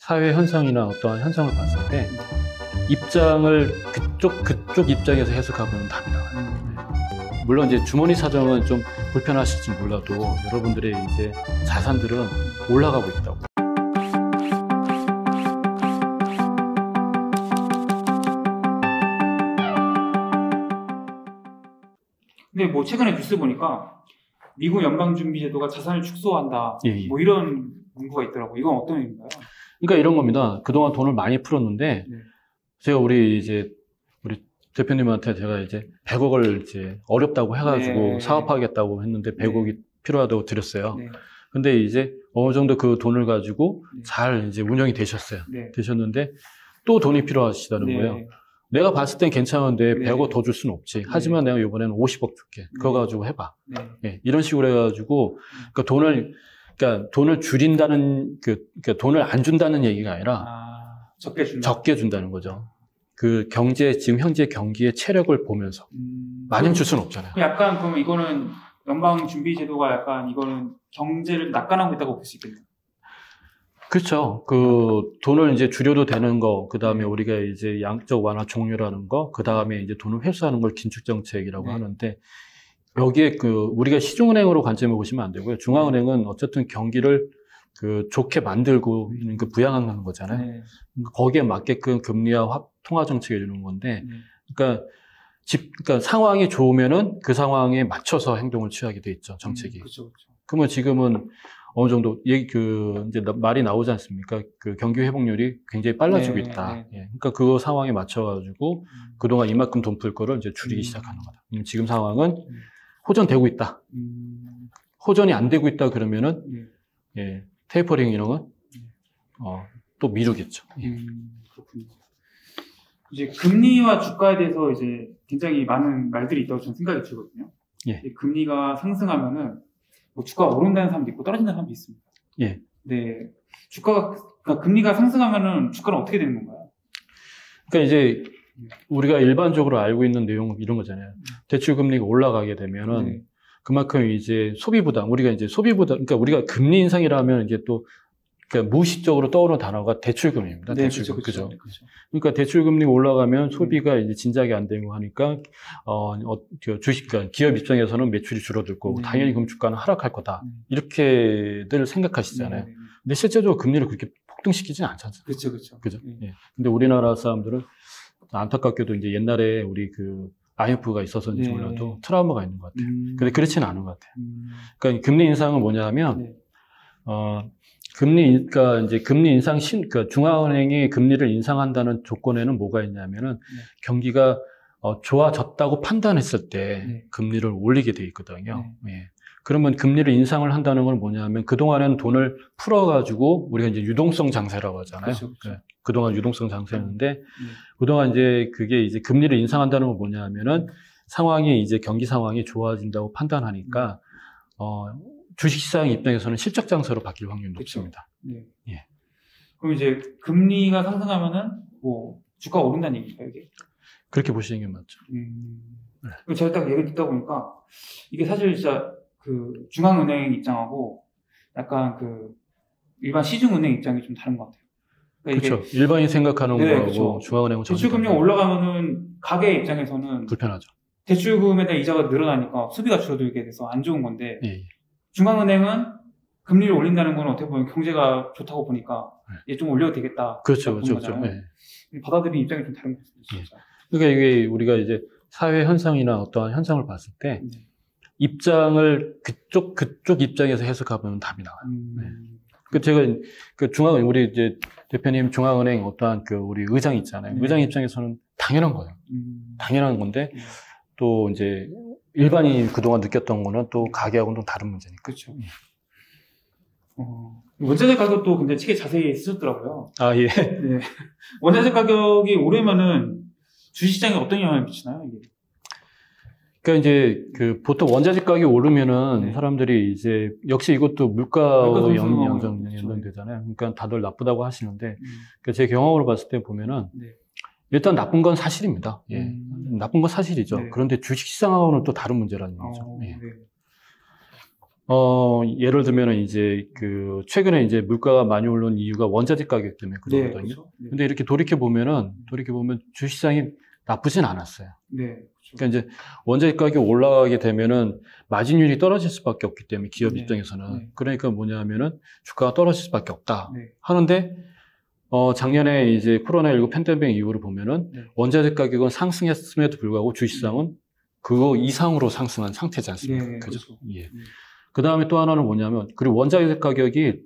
사회 현상이나 어떠한 현상을 봤을 때 입장을 그쪽 그쪽 입장에서 해석하면 답이 나와요. 물론 이제 주머니 사정은 좀 불편하실지 몰라도 여러분들의 이제 자산들은 올라가고 있다고. 근데 뭐 최근에 뉴스 보니까 미국 연방준비제도가 자산을 축소한다. 예, 예. 뭐 이런 문구가 있더라고. 이건 어떤 의미인가요? 그러니까 이런 겁니다. 그동안 돈을 많이 풀었는데 네. 제가 우리 이제 우리 대표님한테 제가 이제 100억을 이제 어렵다고 해가지고 네. 사업하겠다고 했는데 100억이 필요하다고 드렸어요. 네. 근데 이제 어느 정도 그 돈을 가지고 네. 잘 이제 운영이 되셨어요. 네. 되셨는데 또 돈이 필요하시다는 네. 거예요. 내가 봤을 땐 괜찮은데 네. 100억 더 줄 수는 없지. 하지만 내가 이번에는 50억 줄게. 그거 가지고 해봐. 네. 예, 이런 식으로 해가지고 그러니까 돈을 그러니까 돈을 줄인다는 그 그러니까 돈을 안 준다는 얘기가 아니라 아, 적게 준다. 적게 준다는 거죠. 그 경제 지금 현재 경기의 체력을 보면서 음, 마냥 줄 수는 없잖아요. 그 약간 그러면 이거는 연방 준비 제도가 약간 이거는 경제를 낙관하고 있다고 볼 수 있겠네요. 그렇죠. 그 돈을 이제 줄여도 되는 거, 그 다음에 네. 우리가 이제 양적 완화 종료라는 거, 그 다음에 이제 돈을 회수하는 걸 긴축 정책이라고 네. 하는데 여기에 그 우리가 시중은행으로 관점을 보시면 안 되고요. 중앙은행은 어쨌든 경기를 그 좋게 만들고 있는 그 부양하는 거잖아요. 네. 그러니까 거기에 맞게끔 금리와 화- 통화 정책을 이루는 건데, 네. 그러니까 집, 그러니까 상황이 좋으면은 그 상황에 맞춰서 행동을 취하게 돼 있죠 정책이. 그렇죠, 그렇죠. 그러면 지금은 어느 정도 얘기 그 이제 나- 말이 나오지 않습니까? 그 경기 회복률이 굉장히 빨라지고 네, 있다. 네. 예. 그러니까 그 상황에 맞춰 가지고 음. 그동안 이만큼 돈 풀 거를 이제 줄이기 음. 시작하는 거다. 음, 지금 상황은 호전되고 있다. 음, 호전이 안 되고 있다 그러면은 네. 예, 테이퍼링 이런 건 어, 또 미루겠죠. 예. 음, 그렇군요. 이제 금리와 주가에 대해서 이제 굉장히 많은 말들이 있다고 저는 생각이 들거든요. 예. 금리가 상승하면은 뭐 주가가 오른다는 사람도 있고 떨어진다는 사람도 있습니다. 예. 네. 주가가, 그러니까 금리가 상승하면은 주가는 어떻게 되는 건가요? 그러니까 이제 우리가 일반적으로 알고 있는 내용 이런 거잖아요. 음. 대출 금리가 올라가게 되면은 네. 그만큼 이제 소비 부담, 우리가 이제 소비 부담, 그러니까 우리가 금리 인상이라면 이제 또 그러니까 무의식적으로 떠오르는 단어가 대출금리입니다. 네, 대출금, 그렇죠, 그죠? 그렇죠. 그러니까 대출금리 올라가면 소비가 이제 진작에 안 되고 하니까 어, 어, 저 주식, 그러니까 기업 입장에서는 매출이 줄어들 거고 네. 당연히 금주가는 하락할 거다. 음. 이렇게들 생각하시잖아요. 네, 네, 네. 근데 실제적으로 금리를 그렇게 폭등시키지는 않잖아요. 그렇죠, 그렇죠. 그죠? 네. 예. 근데 우리나라 사람들은 안타깝게도 이제 옛날에 우리 그 IMF가 있었는지 네. 몰라도 트라우마가 있는 것 같아요. 음, 근데 그렇지는 않은 것 같아요. 음, 그러니까 금리 인상은 뭐냐면 네. 어 금리 인- 그러니까 이제 금리 인상 신 그러니까 중앙은행이 금리를 인상한다는 조건에는 뭐가 있냐면은 경기가 어, 좋아졌다고 판단했을 때 네. 금리를 올리게 돼 있거든요. 예. 그러면 금리를 인상을 한다는 건 뭐냐면 그동안에는 돈을 풀어가지고 우리가 이제 유동성 장세라고 하잖아요. 그렇죠, 그렇죠. 예. 그동안 유동성 장세였는데 네. 그동안 이제 그게 이제 금리를 인상한다는 건 뭐냐면은 상황이 이제 경기 상황이 좋아진다고 판단하니까 어, 주식시장 입장에서는 실적 장세로 바뀔 확률이 그렇죠. 높습니다. 네. 예. 그럼 이제 금리가 상승하면은 뭐 주가가 오른다는 얘기입니까 이게? 그렇게 보시는 게 맞죠. 음. 네. 제가 딱 얘기 듣다 보니까 이게 사실 진짜 그 중앙은행 입장하고 약간 그 일반 시중은행 입장이 좀 다른 것 같아요. 그러니까 그렇죠. 일반인 생각하는 네, 거하고 그렇죠. 중앙은행은 대출금리가. 올라가면은 가게 입장에서는 불편하죠. 대출금에 대한 이자가 늘어나니까 수비가 줄어들게 돼서 안 좋은 건데 예, 예. 중앙은행은 금리를 올린다는 건 어떻게 보면 경제가 좋다고 보니까 네. 얘좀 올려도 되겠다. 그렇죠, 그렇죠, 그렇죠. 예. 받아들이는 입장이 좀 다른 것 같아요. 진짜. 그러니까 이게 우리가 이제 사회 현상이나 어떠한 현상을 봤을 때 네. 입장을 그쪽 그쪽 입장에서 해석하면 답이 나와요. 음, 그 제가 그 중앙 우리 이제 대표님 중앙은행 어떠한 그 우리 의장 있잖아요. 네. 의장 입장에서는 당연한 거예요. 음, 당연한 건데 네. 또 이제 일반인이 그동안 느꼈던 거는 또 가게하고는 좀 다른 문제니까. 그렇죠. 어, 원자재 가격도 근데 책에 자세히 쓰셨더라고요. 아 예. 네. 원자재 가격이 오르면은 주식시장에 어떤 영향을 미치나요? 이게? 그러니까 이제 그 보통 원자재 가격이 오르면은 네. 사람들이 이제 역시 이것도 물가 연- 그렇죠. 연동되잖아요. 그러니까 다들 나쁘다고 하시는데 음, 그제 경험으로 봤을 때 보면은 네. 일단 나쁜 건 사실입니다. 예. 음. 나쁜 건 사실이죠. 네. 그런데 주식 시장하고는 또 다른 문제라는 얘기죠. 어, 예. 네. 어, 예를 들면은 이제 그 최근에 이제 물가가 많이 오른 이유가 원자재 가격 때문에 그러거든요. 그렇죠. 네. 근데 이렇게 돌이켜 보면은 돌이켜 보면 주식시장이 나쁘진 않았어요. 네. 그렇죠. 그러니까 이제 원자재 가격이 올라가게 되면은 마진율이 떨어질 수밖에 없기 때문에 기업 네. 입장에서는 네. 그러니까 뭐냐면은 주가가 떨어질 수밖에 없다 네. 하는데 어 작년에 이제 코로나 19 팬데믹 이후로 보면은 네. 원자재 가격은 상승했음에도 불구하고 주식시장은 그거 이상으로 상승한 상태지 않습니까? 네, 그죠? 그렇죠. 예. 네. 그 다음에 또 하나는 뭐냐면 그리고 원자재 가격이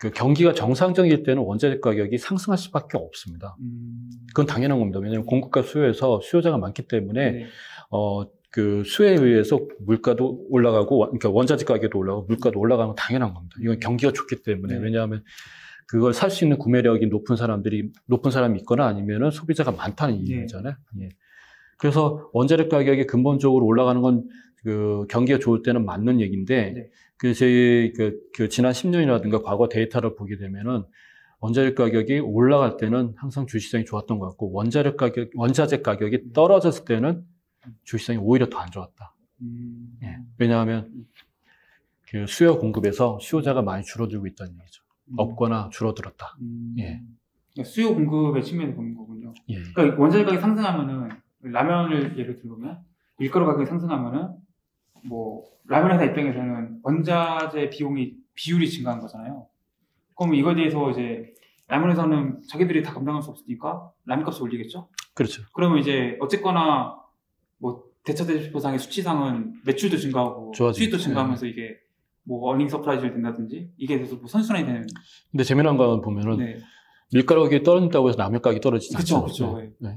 그 경기가 정상적일 때는 원자재 가격이 상승할 수밖에 없습니다. 음. 그건 당연한 겁니다. 왜냐하면 공급과 수요에서 수요자가 많기 때문에 네. 어, 그 수요에 의해서 물가도 올라가고, 원- 그러니까 원자재 가격도 올라가고, 물가도 올라가는 건 당연한 겁니다. 이건 경기가 좋기 때문에. 네. 왜냐하면 그걸 살 수 있는 구매력이 높은 사람들이, 높은 사람이 있거나 아니면은 소비자가 많다는 네. 이유잖아요. 예. 그래서 원자재 가격이 근본적으로 올라가는 건 그 경기가 좋을 때는 맞는 얘기인데, 네. 그 제, 그, 그 지난 10년이라든가 과거 데이터를 보게 되면은 원자재 가격이 올라갈 때는 항상 주식시장이 좋았던 것 같고, 원자재 가격, 원자재 가격이 떨어졌을 때는 주식시장이 오히려 더 안 좋았다. 음. 예. 왜냐하면 그 수요 공급에서 수요자가 많이 줄어들고 있다는 얘기죠. 음. 없거나 줄어들었다. 음. 예. 그러니까 수요 공급의 측면에서 보는 거군요. 예. 그러니까 원자재 가격이 상승하면은 라면을 예를 들면 밀가루 가격이 상승하면은 뭐 라면 회사 입장에서는 원자재 비용이 비율이 증가한 거잖아요. 그럼 이거에 대해서 이제 라면 회사는 자기들이 다 감당할 수 없으니까 라면 값을 올리겠죠. 그렇죠. 그러면 이제 어쨌거나 뭐 대차대조표상의 수치상은 매출도 증가하고 좋아지겠죠. 수익도 증가하면서 이게 뭐 어닝 서프라이즈를 된다든지 이게 돼서 뭐 선순환이 되는 근데 재미난 건 보면은 네. 밀가루 가격이 떨어진다고 해서 라면 가격이 떨어지지 않죠. 네. 네. 네.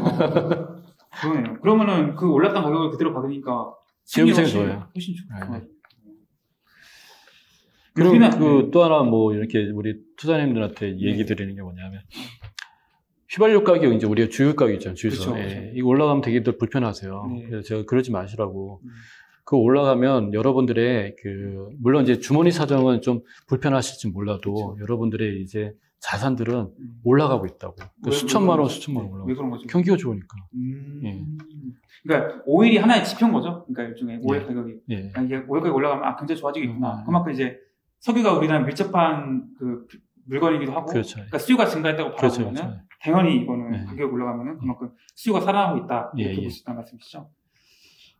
어, 그러네요. 그러면은 그 올랐던 가격을 그대로 받으니까 훨씬- 좋아요. 훨씬 좋고. 네. 그리고 우리는- 그또 하나 뭐 이렇게 우리 투자님들한테 네. 얘기 드리는 게 뭐냐면 휘발유 가격 이제 우리가 주유 가격 있잖아요. 주유소. 그쵸, 예. 그쵸. 이거 올라가면 되게들 불편하세요. 네. 그래서 제가 그러지 마시라고. 음. 그 올라가면 여러분들의 그 물론 이제 주머니 사정은 좀 불편하실지 몰라도 그쵸. 여러분들의 이제 자산들은 음. 올라가고 있다고. 그 왜- 수천만 왜 원, 수천만 원? 올라가고. 왜 그런 거죠? 경기가 좋으니까. 음. 예. 그러니까 오일이 하나의 지표인 거죠. 그러니까 일종의 오일 예. 가격이 예. 아, 이게 오일 가격이 올라가면 아 경제 좋아지겠구나. 음. 그만큼 이제 석유가 우리나라 밀접한 그 물건이기도 하고, 그렇죠. 그러니까 수요가 증가했다고 그렇죠. 바라보면은 그렇죠. 당연히 이거는 네. 가격이 올라가면 그만큼 수요가 살아나고 있다 이렇게 예, 예. 볼수 있다는 말씀이시죠.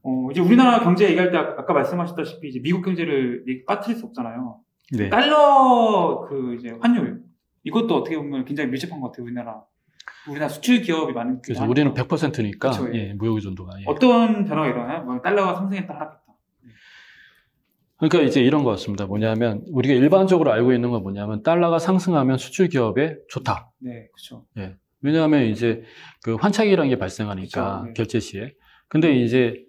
어, 이제 우리나라 경제 얘기할 때 아- 아까 말씀하셨다시피 이제 미국 경제를 빠뜨릴 수 없잖아요. 네. 달러 그 이제 환율 이것도 어떻게 보면 굉장히 밀접한 것 같아요. 우리나라 우리나라 수출 기업이 많은 그래서. 우리는 100%니까 그렇죠, 예. 예, 무역 의존도가. 예. 어떤 변화가 일어나요? 뭐 달러가 상승했다 하락했다. 그러니까 이제 이런 것 같습니다. 뭐냐면 우리가 일반적으로 알고 있는 건 뭐냐면 달러가 상승하면 수출 기업에 좋다. 네, 그렇죠. 왜냐하면 이제 그 환차기라는 게 발생하니까 그쵸, 네. 결제 시에. 근데 이제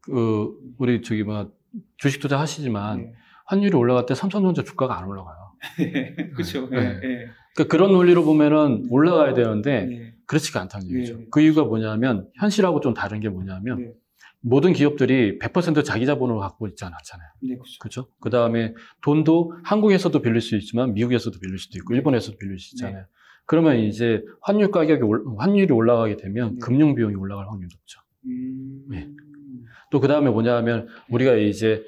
그 우리 저기 뭐 주식 투자 하시지만 네. 환율이 올라갈 때 삼성전자 주가가 안 올라가요. 그렇죠. 네. 네. 네. 그러니까 그런 논리로 보면은 올라가야 되는데 네. 그렇지가 않다는 얘기죠. 네. 그 이유가 뭐냐면 현실하고 좀 다른 게 뭐냐면 네. 모든 기업들이 100% 자기 자본으로 갖고 있지 않잖아요. 네, 그렇죠. 그렇죠? 그 다음에 돈도 한국에서도 빌릴 수 있지만 미국에서도 빌릴 수도 있고 일본에서도 빌릴 수 있잖아요. 그러면 이제 환율 가격이 올- 환율이 올라가게 되면 네. 금융 비용이 올라갈 확률이 높죠. 음. 네. 또 그 다음에 뭐냐면 우리가 이제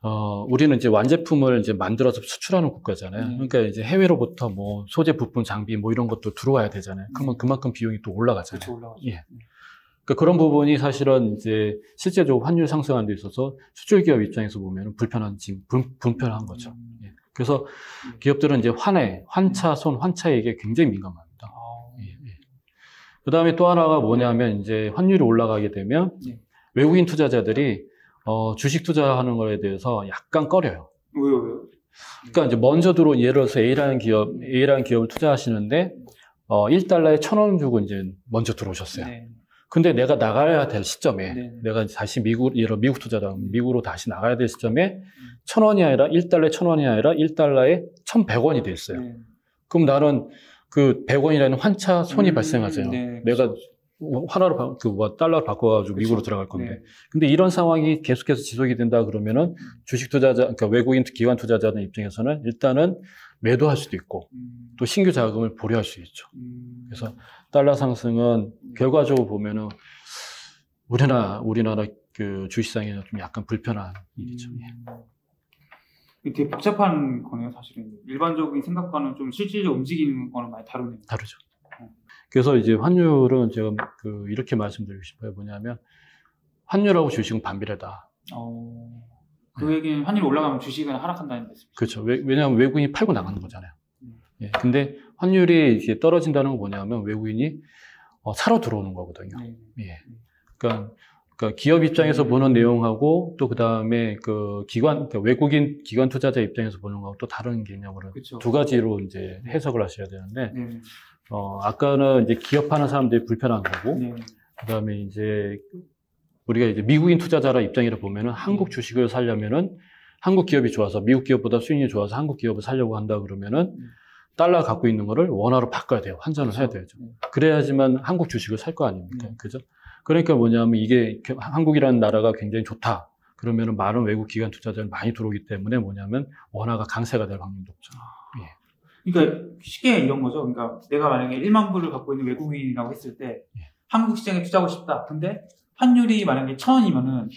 어 우리는 이제 완제품을 이제 만들어서 수출하는 국가잖아요. 네. 그러니까 이제 해외로부터 뭐 소재 부품 장비 뭐 이런 것도 들어와야 되잖아요. 그러면 그만큼 비용이 또 올라가잖아요. 그렇죠, 올라가죠. 예. 그러니까 그런 부분이 사실은 이제 실제적으로 환율 상승하는 데 있어서 수출 기업 입장에서 보면 불편한 지 불, 불편한 거죠. 음. 예. 그래서 기업들은 이제 환해, 환차, 손, 환차에게 굉장히 민감합니다. 아, 예, 그 다음에 또 하나가 뭐냐면 이제 환율이 올라가게 되면 네. 외국인 투자자들이 어, 주식 투자하는 거에 대해서 약간 꺼려요. 왜요, 왜요? 그러니까 이제 먼저 들어 예를 들어서 A라는 기업, A라는 기업을 투자하시는데 어, 1달러에 1,000원 주고 이제 먼저 들어오셨어요. 네. 근데 내가 나가야 될 시점에 네. 내가 다시 미국, 예를 들어 미국 투자다. 미국으로 다시 나가야 될 시점에 1,000원이 아니라 1달러에 1,000원이 아니라 1달러에 1,100원이 됐어요. 네. 그럼 나는 그 100원이라는 환차 손이 음, 발생하죠. 네, 내가 하나로 바, 그 뭐, 달러로 바꿔가지고 그렇죠. 미국으로 들어갈 건데. 네. 근데 이런 상황이 계속해서 지속이 된다 그러면은 주식 투자자, 그러니까 외국인 기관 투자자들 입장에서는 일단은 매도할 수도 있고 음, 또 신규 자금을 보류할 수 있죠. 음, 그래서 달러 상승은 결과적으로 보면은 우리나라, 우리나라 그 주시장에는 좀 약간 불편한 일이죠. 예. 음. 되게 복잡한 거네요, 사실은. 일반적인 생각과는 좀 실질적으로 움직이는 거는 많이 다르네요. 다르죠. 그래서 이제 환율은 제가 그 이렇게 말씀드리고 싶어요. 뭐냐면 환율하고 주식은 반비례다. 어, 그 얘기는 환율이 올라가면 주식은 하락한다는 말씀이죠. 그렇죠. 왜, 왜냐하면 외국인이 팔고 나가는 거잖아요. 음. 예. 근데 환율이 이제 떨어진다는 건 뭐냐면 외국인이 어, 사러 들어오는 거거든요. 네. 예. 그러니까, 그러니까 기업 입장에서 음. 보는 내용하고 또 그다음에 그 기관 그러니까 외국인 기관 투자자 입장에서 보는 거하고 또 다른 개념으로 그렇죠. 두 가지로 이제 해석을 하셔야 되는데 네. 어 아까는 이제 기업하는 사람들이 불편한 거고 네. 그 다음에 이제 우리가 이제 미국인 투자자라 입장이라 보면은 한국 주식을 살려면은 한국 기업이 좋아서 미국 기업보다 수익이 좋아서 한국 기업을 살려고 한다 그러면은 음. 달러 갖고 있는 거를 원화로 바꿔야 돼요. 환전을 해야 그렇죠. 되죠. 네. 그래야지만 한국 주식을 살 거 아닙니까? 네. 그죠? 그러니까 뭐냐면 이게 겨- 한국이라는 나라가 굉장히 좋다. 그러면은 많은 외국 기관 투자자를 많이 들어오기 때문에 뭐냐면 원화가 강세가 될 확률이 높죠. 그러니까 쉽게 이런 거죠. 그러니까 내가 만약에 1만 불을 갖고 있는 외국인이라고 했을 때 예. 한국 시장에 투자하고 싶다. 근데 환율이 만약에 천 원이면은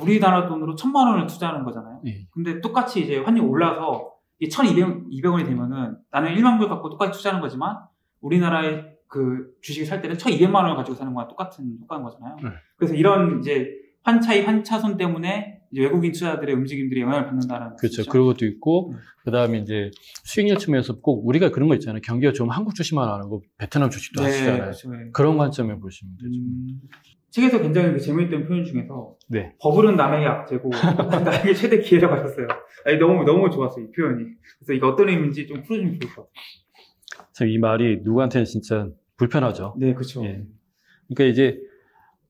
우리나라 돈으로 천만 원을 투자하는 거잖아요. 예. 근데 똑같이 이제 환율 올라서 이게 1,200, 200원이 되면은 나는 1만 불 갖고 똑같이 투자하는 거지만 우리나라의 그 주식을 살 때는 1,200만 원을 가지고 사는 거랑 똑같은 효과인 거잖아요. 네. 그래서 이런 이제 환차이 환차손 때문에 외국인 투자들의 움직임들이 영향을 받는다는 그렇죠. 그런 것도 있고, 음. 그 다음에 이제 수익률 측면에서 꼭 우리가 그런 거 있잖아요. 경기가 좋으면 한국 주식만 안 하고 베트남 주식도 하시잖아요. 그렇죠. 네. 그런 관점에 보시면 되죠. 음, 책에서 굉장히 그 재미있던 표현 중에서 네. 버블은 남에게 악재고 나에게 최대 기회라고 하셨어요. 아니, 너무 너무 좋았어요 이 표현이. 그래서 이게 어떤 의미인지 좀 풀어주면 좋을 것 같아요. 참 이 말이 누구한테는 진짜 불편하죠. 네, 그렇죠. 예. 그러니까 이제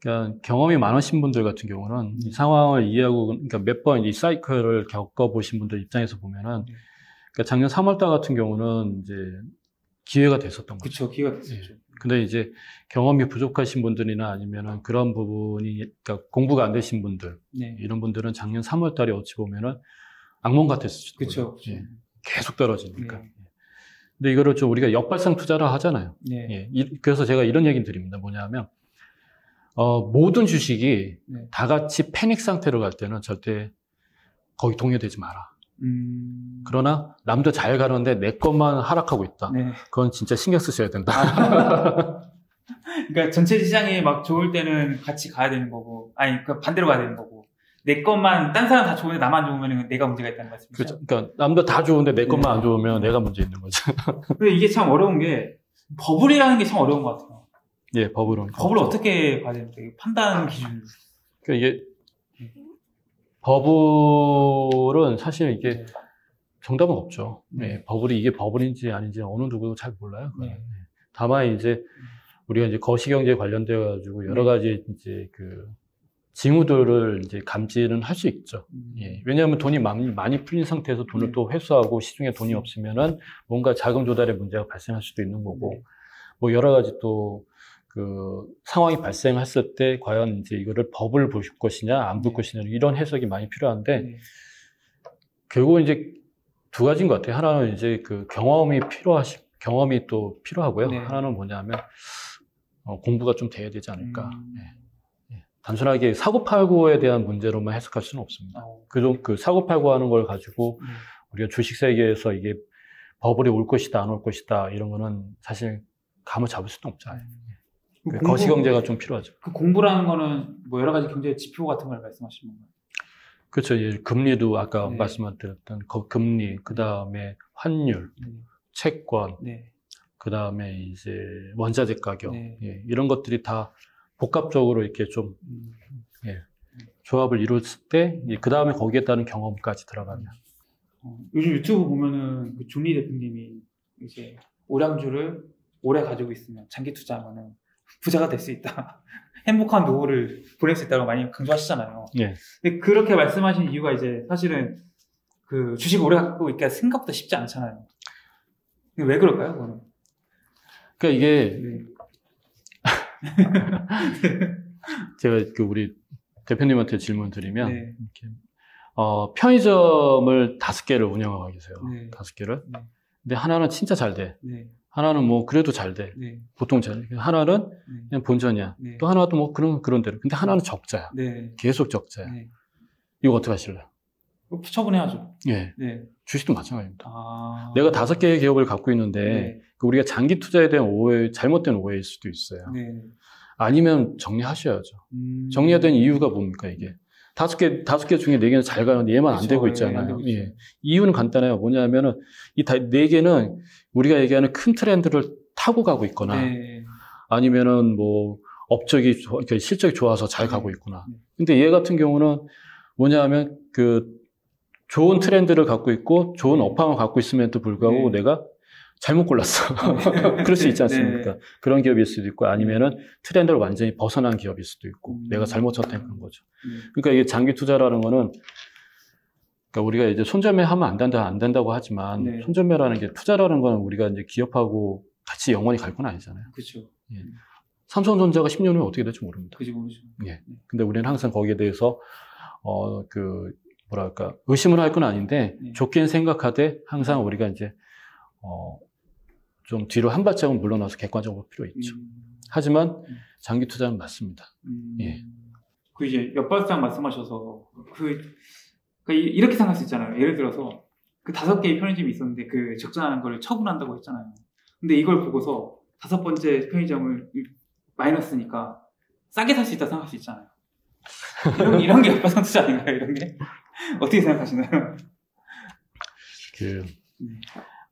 그러니까 경험이 많으신 분들 같은 경우는 이 상황을 이해하고 그러니까 몇 번 이 사이클을 겪어보신 분들 입장에서 보면은 네. 그러니까 작년 3월달 같은 경우는 이제 기회가 됐었던 거죠. 그렇죠. 기회가 됐었죠. 근데 이제 경험이 부족하신 분들이나 아니면은 그런 부분이 그러니까 공부가 안 되신 분들 네. 이런 분들은 작년 3월달에 어찌 보면은 악몽 같았을 그렇죠. 예. 계속 떨어지니까. 네. 근데 이거를 좀 우리가 역발상 투자라 하잖아요. 네. 예, 이- 그래서 제가 이런 얘기 드립니다. 뭐냐면, 어, 모든 주식이 네. 다 같이 패닉 상태로 갈 때는 절대 거기 동요되지 마라. 음. 그러나 남도 잘 가는데 내 것만 하락하고 있다. 네. 그건 진짜 신경 쓰셔야 된다. 그러니까 전체 시장이 막 좋을 때는 같이 가야 되는 거고, 아니 그 반대로 가야 되는 거고, 내 것만 딴 사람 다 좋은데 나만 좋으면 내가 문제가 있다는 말씀이죠. 그렇죠. 그러니까 남도 다 좋은데 내 것만 네. 안 좋으면 내가 문제 있는 거죠. 근데 이게 참 어려운 게 버블이라는 게 참 어려운 것 같아요. 예, 법으로. 법을 어떻게 봐야 이게 판단 기준. 그러니까 이게 버블은 사실 이게 정답은 없죠. 네. 네, 버블이 이게 버블인지 아닌지 어느 누구도 잘 몰라요. 네. 네. 다만 이제 우리가 이제 거시경제 관련돼 가지고 여러 네. 가지 이제 그 징후들을 이제 감지는 할 수 있죠. 음. 예. 왜냐하면 돈이 많이, 많이 풀린 상태에서 돈을 네. 또 회수하고 시중에 돈이 없으면은 뭔가 자금 조달의 문제가 발생할 수도 있는 거고 네. 뭐 여러 가지 또 그 상황이 발생했을 때 과연 이제 이거를 법을 볼 것이냐 안볼 네. 것이냐 이런 해석이 많이 필요한데 네. 결국은 이제 두 가지인 것 같아요. 하나는 이제 그 경험이 필요하시 경험이 또 필요하고요. 네. 하나는 뭐냐면 어, 공부가 좀 돼야 되지 않을까. 음. 예. 단순하게 사고팔고에 대한 문제로만 해석할 수는 없습니다. 어, 그, 그 사고팔고 하는 걸 가지고 네. 우리가 주식 세계에서 이게 버블이 올 것이다, 안 올 것이다, 이런 거는 사실 감을 잡을 수는 없잖아요. 그 그 공부- 거시경제가 좀 필요하죠. 그 공부라는 거는 뭐 여러 가지 경제 지표 같은 걸 말씀하시는 건가요? 그렇죠. 예, 금리도 아까 네. 말씀드렸던 거- 금리, 그 다음에 환율, 네. 채권, 네. 그 다음에 이제 원자재 가격, 네. 예, 이런 것들이 다 복합적으로 이렇게 좀 음. 조합을 이뤘을 때, 그 다음에 거기에 따른 경험까지 들어가면. 어, 요즘 유튜브 보면은 그 존리 대표님이 이제 오량주를 오래 가지고 있으면 장기 투자하면은 부자가 될 수 있다. 행복한 노후를 보낼 수 있다고 많이 강조하시잖아요. 예. 근데 그렇게 말씀하신 이유가 이제 사실은 그 주식 오래 갖고 있기가 생각보다 쉽지 않잖아요. 왜 그럴까요, 그거는? 그러니까 이게 네. 제가 그 우리 대표님한테 질문 드리면, 네. 어, 편의점을 다섯 개를 운영하고 계세요. 네. 다섯 개를. 네. 근데 하나는 진짜 잘 돼. 네. 하나는 뭐 그래도 잘 돼. 네. 보통 잘 돼. 하나는 네. 그냥 본전이야. 네. 또 하나도 뭐 그런 그런 대로. 근데 하나는 적자야. 네. 계속 적자야. 네. 이거 어떻게 하실래요? 어, 처분해야죠. 예. 네. 주식도 마찬가지입니다. 아. 내가 다섯 개의 기업을 갖고 있는데 네. 그 우리가 장기 투자에 대한 오해, 잘못된 오해일 수도 있어요. 네. 아니면 정리하셔야죠. 음. 정리해야 되는 이유가 뭡니까 이게? 다섯 개 다섯 개 중에 네 개는 잘 가는데 얘만 안 그쵸, 되고 예, 안 있잖아요. 있죠. 예. 이유는 간단해요. 뭐냐면은 이 네 개는 우리가 얘기하는 큰 트렌드를 타고 가고 있거나 네. 아니면은 뭐 업적이 실적이 좋아서 잘 네. 가고 있구나. 네. 근데 얘 같은 경우는 뭐냐면 그 좋은 트렌드를 갖고 있고 좋은 업황을 갖고 있음에도 불구하고 네. 내가 잘못 골랐어. 그럴 수 있지 않습니까? 그런 기업일 수도 있고 아니면은 트렌드를 완전히 벗어난 기업일 수도 있고 음. 내가 잘못 선택한 거죠. 네. 그러니까 이게 장기 투자라는 거는 그러니까 우리가 이제 손절매 하면 안 된다 안 된다고 하지만 네. 손절매라는 게 투자라는 거는 우리가 이제 기업하고 같이 영원히 갈 건 아니잖아요. 그렇죠. 삼성전자가 10년 후에 어떻게 될지 모릅니다. 그지 모르죠. 예. 근데 우리는 항상 거기에 대해서 어 그 뭐랄까 의심을 할 건 아닌데 네. 좋게 생각하되 항상 우리가 이제 어 좀 뒤로 한 발짝은 물러나서 객관적으로 필요 있죠. 음. 하지만 장기 투자는 맞습니다. 음. 예. 그 이제 옆발상 말씀하셔서 그, 그 이- 이렇게 생각할 수 있잖아요. 예를 들어서 그 다섯 개의 편의점이 있었는데 그 적자나는 걸 처분한다고 했잖아요. 근데 이걸 보고서 다섯 번째 편의점을 이- 마이너스니까 싸게 살 수 있다 생각할 수 있잖아요. 이런, 이런 게 옆발상 투자 아닌가요? 이런 게 어떻게 생각하시나요? 그 네.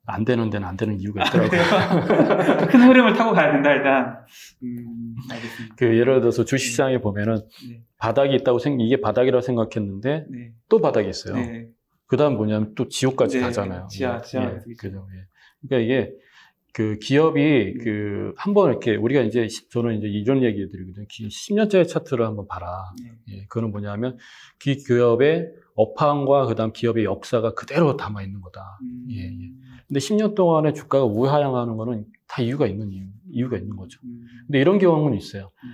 안 되는 데는 안 되는 이유가 있더라고요. 큰 흐름을 타고 가야 된다 일단. 음, 알겠습니다. 그 예를 들어서 주식시장에 보면은 네. 바닥이 있다고 생 이게 바닥이라고 생각했는데 네. 또 바닥이 있어요. 네. 그다음 뭐냐면 또 지옥까지 네, 가잖아요. 지하, 예, 지하 예. 그죠. 예. 그러니까 이게 그 기업이 그 한 번 이렇게 우리가 이제 시- 저는 이제 이런 얘기 드리거든요. 10년짜리 차트를 한번 봐라. 네. 예, 그거는 뭐냐면 그 기업의 업황과 그다음 기업의 역사가 그대로 담아 있는 거다. 음, 예, 예. 근데 10년 동안에 주가가 우하향하는 거는 다 이유가 있는 이유, 이유가 있는 거죠. 음, 근데 이런 경우는 있어요. 네.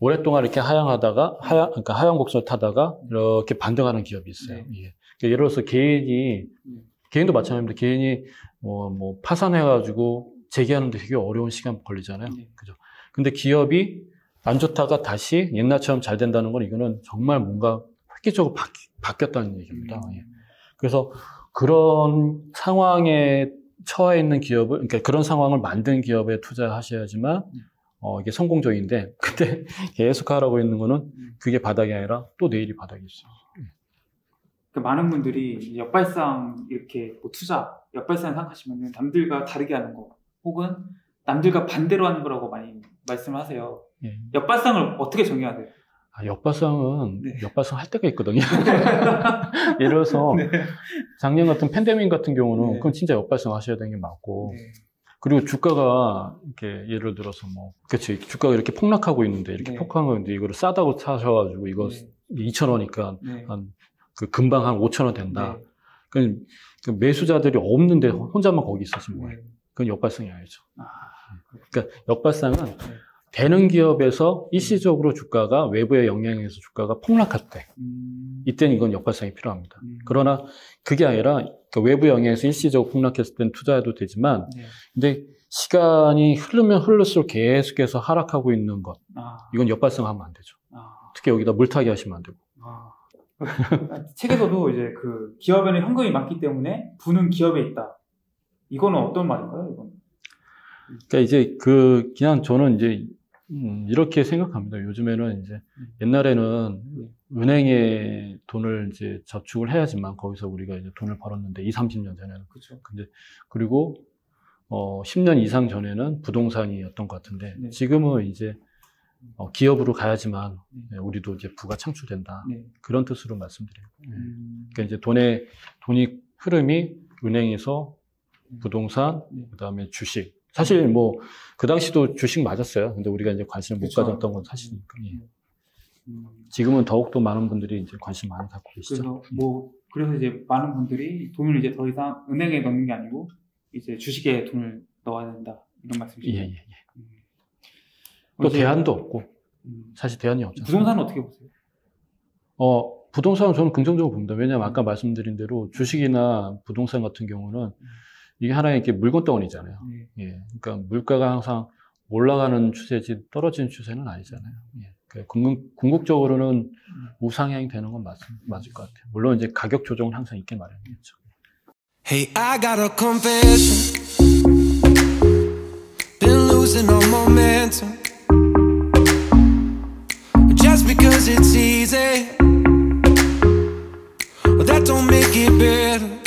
오랫동안 이렇게 하향하다가 하향 그러니까 하향 곡선을 타다가 이렇게 반등하는 기업이 있어요. 네. 예. 그러니까 예를 들어서 개인이 네. 개인도 마찬가지입니다. 개인이 뭐, 뭐 파산해가지고 재기하는데 되게 어려운 시간 걸리잖아요. 네. 그죠? 근데 기업이 안 좋다가 다시 옛날처럼 잘 된다는 건 이거는 정말 뭔가 획기적으로 바뀌, 바뀌었다는 얘기입니다. 음. 예. 그래서 그런 상황에 처해 있는 기업을, 그러니까 그런 상황을 만든 기업에 투자하셔야지만, 음. 어, 이게 성공적인데, 근데 계속 하라고 있는 거는 음. 그게 바닥이 아니라 또 내일이 바닥이 있어요. 그 많은 분들이 역발상 이렇게 뭐 투자, 역발상 생각하시면 남들과 다르게 하는 거, 혹은 남들과 반대로 하는 거라고 많이 말씀을 하세요. 예. 역발상을 어떻게 정해야 돼요? 아, 역발상은 네. 역발상 할 때가 있거든요. 예를 들어서 네. 작년 같은 팬데믹 같은 경우는 네. 그건 진짜 역발상 하셔야 되는 게 맞고 네. 그리고 주가가 이렇게 예를 들어서 뭐 그렇지 주가가 이렇게 폭락하고 있는데 이렇게 네. 폭락하고 있는데 이거를 싸다고 사셔가지고 이거 네. 2천 원이니까 네. 한그 금방 한 5천 원 된다. 네. 그그 매수자들이 없는데 혼자만 거기 거예요. 네. 그건 역발상이 아니죠. 아, 그러니까 역발상은 되는 기업에서 일시적으로 주가가 외부의 영향에서 주가가 폭락할 때 음, 이때는 이건 역발상이 필요합니다. 음, 그러나 그게 아니라 그 외부 영향에서 일시적으로 폭락했을 때는 투자해도 되지만 네. 근데 시간이 흐르면 흐를수록 계속해서 하락하고 있는 것 아, 이건 역발상 하면 안 되죠. 아, 특히 여기다 물타기 하시면 안 되고. 아. 책에서도 이제 그 기업에는 현금이 많기 때문에 부는 기업에 있다. 이거는 어떤 말인가요? 이건? 그러니까 이제 그 그냥 저는 이제 음, 이렇게 생각합니다. 요즘에는 이제 옛날에는 은행에 돈을 이제 저축을 해야지만 거기서 우리가 이제 돈을 벌었는데 2, 30년 전에는 그렇죠. 근데 그리고 어 10년 이상 전에는 부동산이었던 것 같은데 네. 지금은 이제 어, 기업으로 가야지만 네. 네, 우리도 이제 부가 창출된다 네. 그런 뜻으로 말씀드려요. 네. 음, 그러니까 이제 돈의 돈이 흐름이 은행에서 부동산 네. 그다음에 주식 사실 뭐 그 당시도 주식 맞았어요. 근데 우리가 이제 관심을 못 그쵸. 가졌던 건 사실이니까. 예. 음, 지금은 더욱더 많은 분들이 이제 관심 많이 갖고 계시죠. 그래서 뭐 그래서 이제 많은 분들이 돈을 이제 더 이상 은행에 넣는 게 아니고 이제 주식에 돈을 넣어야 된다 이런 말씀이시죠. 예, 예, 예. 음. 또 대안도 없고 음, 사실 대안이 없잖아요. 부동산은 어떻게 보세요? 어, 부동산은 저는 긍정적으로 봅니다. 왜냐하면 아까 말씀드린 대로 주식이나 부동산 같은 경우는 이게 하나의 이렇게 물건 덩어리잖아요. 네. 예, 그러니까 물가가 항상 올라가는 추세지 떨어지는 추세는 아니잖아요. 예, 그러니까 궁극, 궁극적으로는 우상향이 되는 건 맞, 맞을 것 같아요. 물론 이제 가격 조정은 항상 있게 마련이겠죠. Hey, I got a confession. Been losing all momentum. Just because it's easy, well, that don't make it better.